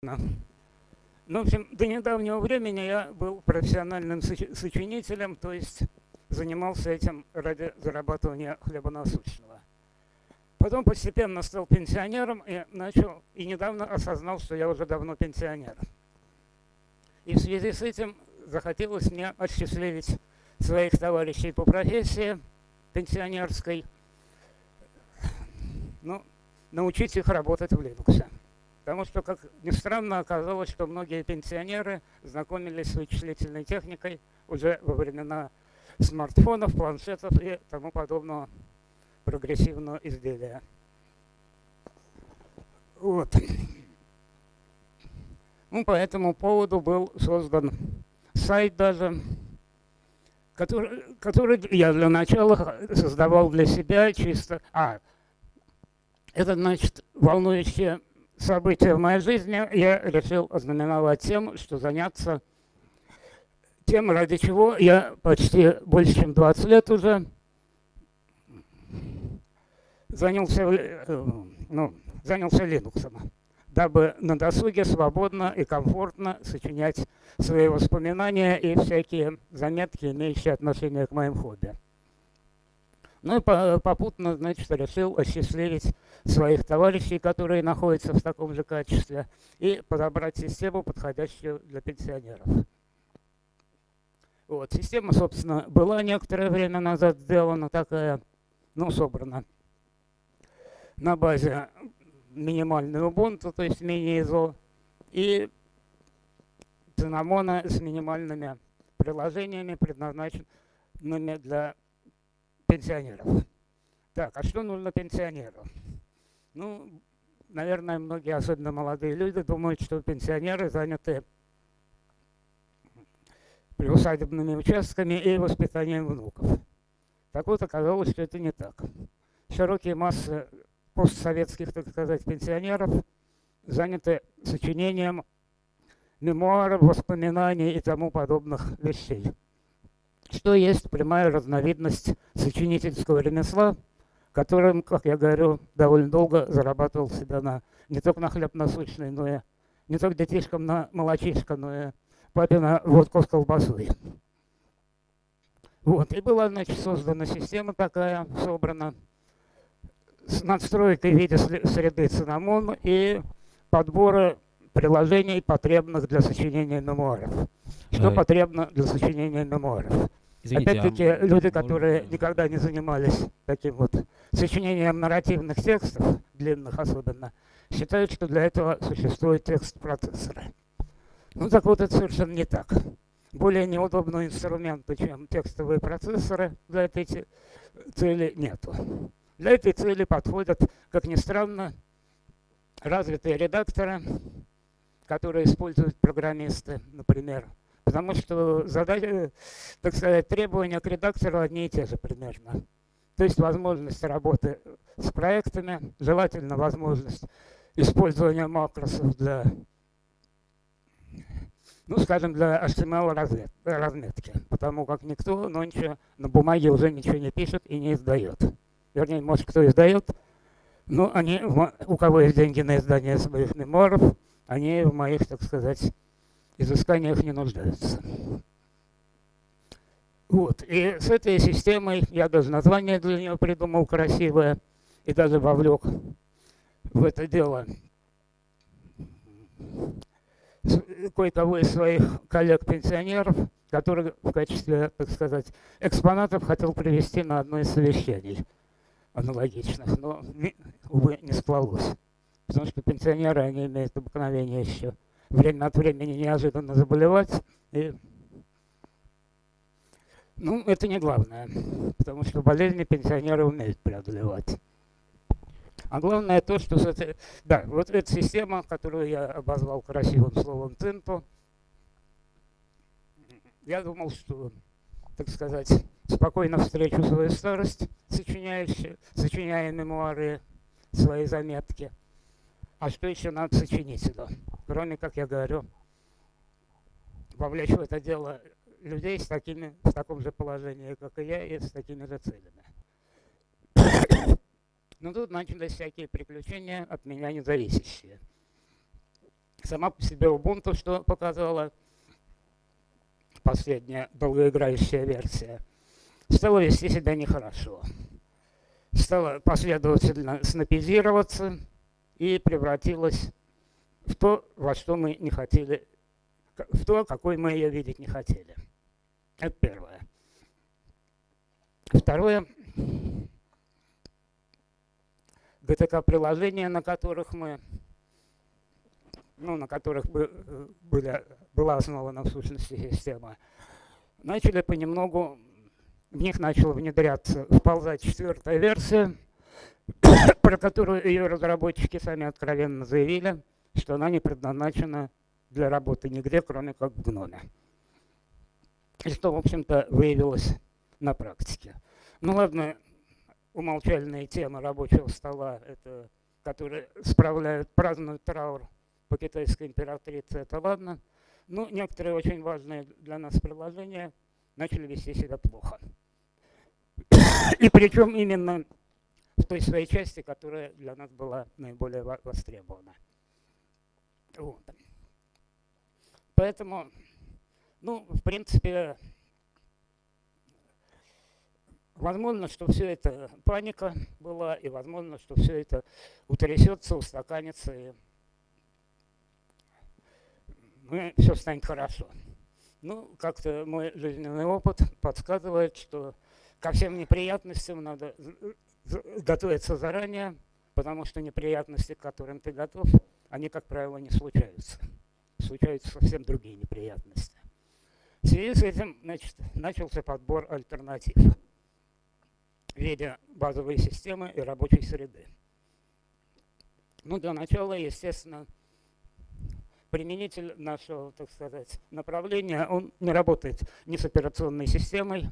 Ну, в общем, до недавнего времени я был профессиональным сочинителем, то есть занимался этим ради зарабатывания хлеба насущного. Потом постепенно стал пенсионером и начал, и недавно осознал, что я уже давно пенсионер. И в связи с этим захотелось мне осчастливить своих товарищей по профессии пенсионерской, ну, научить их работать в Linux. Потому что, как ни странно, оказалось, что многие пенсионеры знакомились с вычислительной техникой уже во времена смартфонов, планшетов и тому подобного прогрессивного изделия. Вот. Ну, по этому поводу был создан сайт даже, который, который я для начала создавал для себя чисто... А, это, значит, волнующее событие в моей жизни я решил ознаменовать тем, что заняться тем, ради чего я почти больше, чем 20 лет уже занялся, э, ну, занялся Linux, дабы на досуге свободно и комфортно сочинять свои воспоминания и всякие заметки, имеющие отношение к моим хобби. Ну и попутно, значит, решил осчастливить своих товарищей, которые находятся в таком же качестве, и подобрать систему, подходящую для пенсионеров. Вот, система, собственно, была некоторое время назад сделана такая, ну, собрана на базе минимальной Ubuntu, то есть мини-ISO, и Cinnamon с минимальными приложениями, предназначенными для пенсионеров. Так, а что нужно пенсионеру? Ну, наверное, многие, особенно молодые люди, думают, что пенсионеры заняты приусадебными участками и воспитанием внуков. Так вот, оказалось, что это не так. Широкие массы постсоветских, так сказать, пенсионеров заняты сочинением мемуаров, воспоминаний и тому подобных вещей. Что есть прямая разновидность сочинительского ремесла – которым, как я говорю, довольно долго зарабатывал себя на, не только на хлеб насущный, но и не только детишкам на молочишко, но и папе на водку с колбасой. Вот, и была, значит, создана система такая, собрана с надстройкой в виде среды цинамон и подбора приложений, потребных для сочинения мемуаров. Что потребно для сочинения мемуаров? Опять-таки, а люди, которые никогда не занимались таким вот сочинением нарративных текстов, длинных особенно, считают, что для этого существует текст процессора. Ну так вот, это совершенно не так. Более неудобного инструмента, чем текстовые процессоры, для этой цели нету. Для этой цели подходят, как ни странно, развитые редакторы, которые используют программисты, например, Потому что задача, так сказать, требования к редактору одни и те же примерно. То есть возможность работы с проектами, желательно возможность использования макросов для, ну, скажем, для HTML разметки, потому как никто нонче на бумаге уже ничего не пишет и не издает. Вернее, может, кто издает, но они, у кого есть деньги на издание своих мемуаров, они в моих, так сказать, изысканиях не нуждаются. Вот. И с этой системой я даже название для нее придумал красивое и даже вовлек в это дело кое-кого из своих коллег-пенсионеров, которые в качестве, так сказать, экспонатов хотел привести на одно из совещаний аналогичных, но, увы, не склалось. Потому что пенсионеры, они имеют обыкновение еще время от времени неожиданно заболевать. И, ну, это не главное, потому что болезни пенсионеры умеют преодолевать. А главное то, что... Да, вот эта система, которую я обозвал красивым словом «цинту», я думал, что, так сказать, спокойно встречу свою старость, сочиняя мемуары, свои заметки – а что еще надо сочинить сюда? Кроме, как я говорю, вовлечь в это дело людей с такими, в таком же положении, как и я, и с такими же целями. Но тут начались всякие приключения от меня независящие. Сама по себе Ubuntu, что показала последняя долгоиграющая версия, стала вести себя нехорошо. Стала последовательно снапизироваться и превратилась в то, во что мы не хотели, в то, какой мы ее видеть не хотели. Это первое. Второе. GTK-приложения, на которых мы, ну, на которых были, была основана в сущности система, начали понемногу, в них начала внедряться, вползать четвертая версия, про которую ее разработчики сами откровенно заявили, что она не предназначена для работы нигде, кроме как в гноме. И что, в общем-то, выявилось на практике. Ну ладно, умолчальные темы рабочего стола, это, которые справляют, празднуют траур по китайской императрице, это ладно. Но некоторые очень важные для нас приложения начали вести себя плохо. И причем именно в той своей части, которая для нас была наиболее востребована. Вот. Поэтому, ну, в принципе, возможно, что все это паника была, и возможно, что все это утрясется, устаканится, и мы, все станет хорошо. Ну, как-то мой жизненный опыт подсказывает, что ко всем неприятностям надо готовиться заранее, потому что неприятности, к которым ты готов, они, как правило, не случаются. Случаются совсем другие неприятности. В связи с этим значит, начался подбор альтернатив в виде базовой системы и рабочей среды. Ну, для начала, естественно, применитель нашего, так сказать, направления, он не работает ни с операционной системой,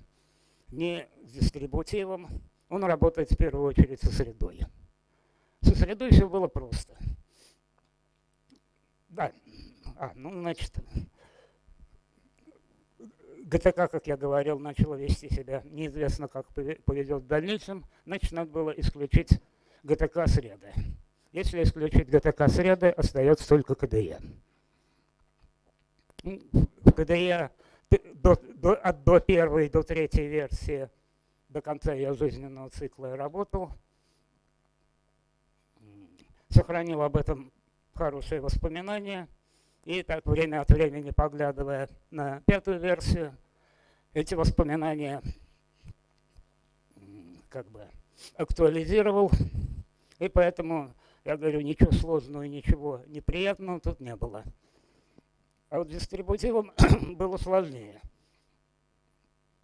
ни с дистрибутивом, он работает в первую очередь со средой. Со средой все было просто. Да, а, ну, значит, ГТК, как я говорил, начала вести себя неизвестно, как поведет в дальнейшем, значит, надо было исключить ГТК среды. Если исключить ГТК среды, остается только КДЕ. В КДЕ до, до, от до первой до третьей версии до конца ее жизненного цикла я работал. Сохранил об этом хорошие воспоминания. И так время от времени, поглядывая на пятую версию, эти воспоминания как бы актуализировал. И поэтому, я говорю, ничего сложного и ничего неприятного тут не было. А вот дистрибутивом было сложнее.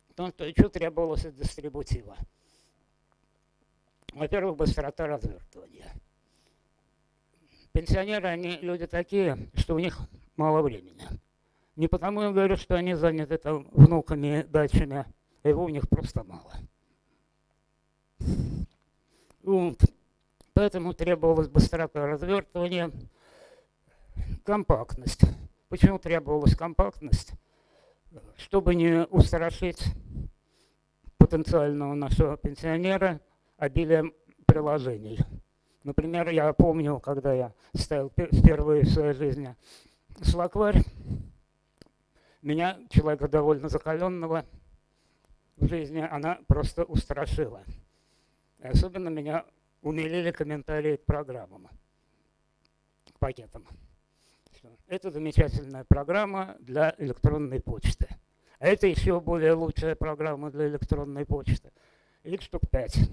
Потому что что требовалось от дистрибутива? Во-первых, быстрота развертывания. Пенсионеры, они люди такие, что у них мало времени. Не потому я говорю, что они заняты там внуками, дачами, а его у них просто мало. Вот. Поэтому требовалась быстрота развертывания, компактность. Почему требовалась компактность? Чтобы не устрашить потенциального нашего пенсионера обилием приложений. Например, я помню, когда я ставил впервые в своей жизни слакварь, меня, человека довольно закаленного в жизни, она просто устрашила. И особенно меня умилили комментарии к программам, к пакетам. Это замечательная программа для электронной почты. А это еще более лучшая программа для электронной почты. Их штук 5.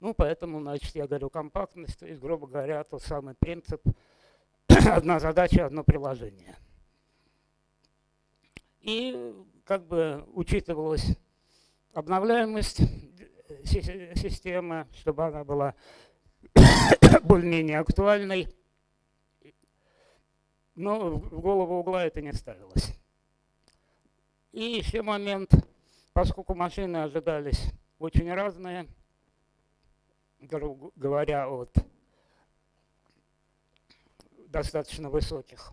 Ну, поэтому, значит, я говорю компактность, то есть, грубо говоря, тот самый принцип одна задача, одно приложение. И как бы учитывалась обновляемость системы, чтобы она была более-менее актуальной. Но в голову угла это не ставилось. И еще момент, поскольку машины ожидались очень разные, грубо говоря, от достаточно высоких,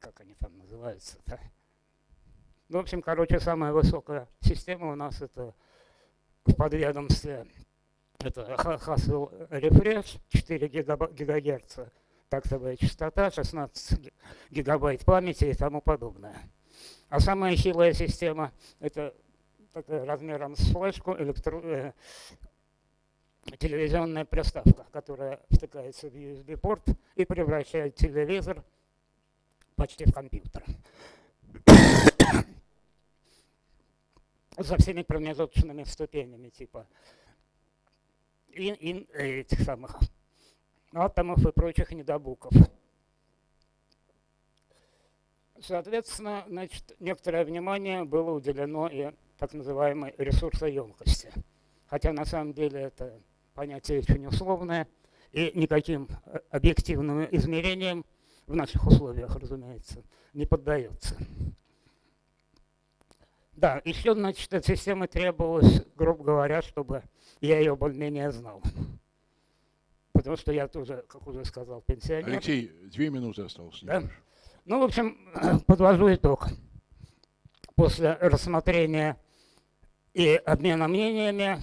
как они там называются, да? Ну, в общем, короче, самая высокая система у нас это в подведомстве это Haswell Refresh 4 ГГц тактовая частота, 16 гигабайт памяти и тому подобное. А самая хилая система – это такая размером с флешку электро... э, телевизионная приставка, которая втыкается в USB-порт и превращает телевизор почти в компьютер. За всеми промежуточными ступенями, типа ин, ин, этих самых атомов и прочих недобуков. Соответственно, значит, некоторое внимание было уделено и так называемой ресурсоемкости. Хотя на самом деле это понятие очень условное и никаким э, объективным измерениям в наших условиях, разумеется, не поддается. Да, еще, значит, от системы требовалось, грубо говоря, чтобы я ее более-менее знал. Потому что я тоже, как уже сказал, пенсионер. Алексей, две минуты осталось. Да? Ну, в общем, подвожу итог. После рассмотрения и обмена мнениями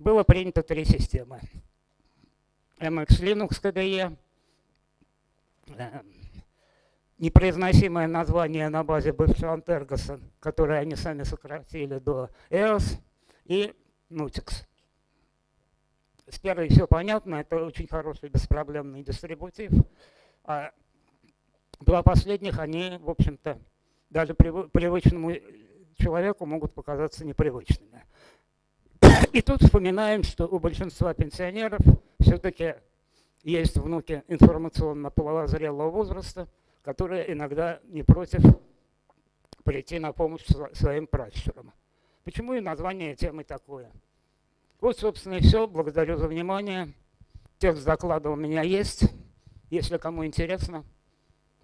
было принято три системы. MX Linux KDE, э, непроизносимое название на базе бывшего Антергоса, которое они сами сократили до EOS, и Nutix. С первой все понятно, это очень хороший беспроблемный дистрибутив. А Два последних, они, в общем-то, даже привычному человеку могут показаться непривычными. И тут вспоминаем, что у большинства пенсионеров все-таки есть внуки информационно-половозрелого возраста, которые иногда не против прийти на помощь своим пращурам. Почему и название темы такое? Вот, собственно, и все. Благодарю за внимание. Текст доклада у меня есть. Если кому интересно,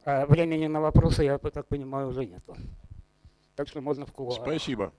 а времени на вопросы, я так понимаю, уже нету. Так что можно в кулуарах. Спасибо.